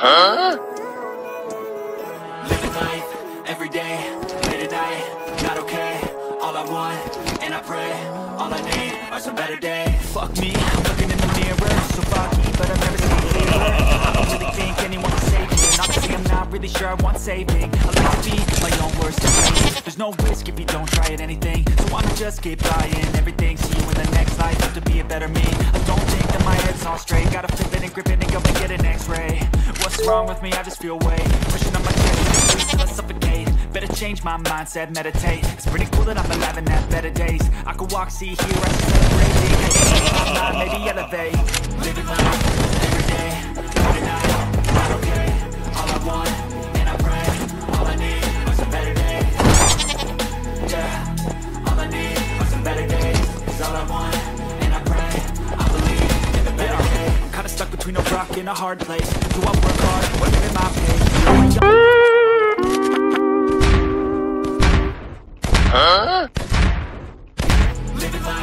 Living life, every day, late at night, not okay. All I want, and I pray, all I need are some better days. Fuck me, looking in the mirror, so foggy, but I've never seen clearer I don't really think anyone can save me, and honestly I'm not really sure I want saving. I like to be my own worst enemy. There's no risk if you don't try at anything. So I'ma just keep trying. Everything See you in the next life, have to be a better me. I don't think that my head's on straight. Gotta flip it and grip it and go and get an x-ray. What's wrong with me? I just feel weight. Pushing on my chest, I suffocate. Better change my mindset, meditate. It's pretty cool that I'm alive and have better days. I could walk, see, hear, I should celebrate. Maybe elevate between a rock and a hard place. Do I work hard, or live at my pace? You Living life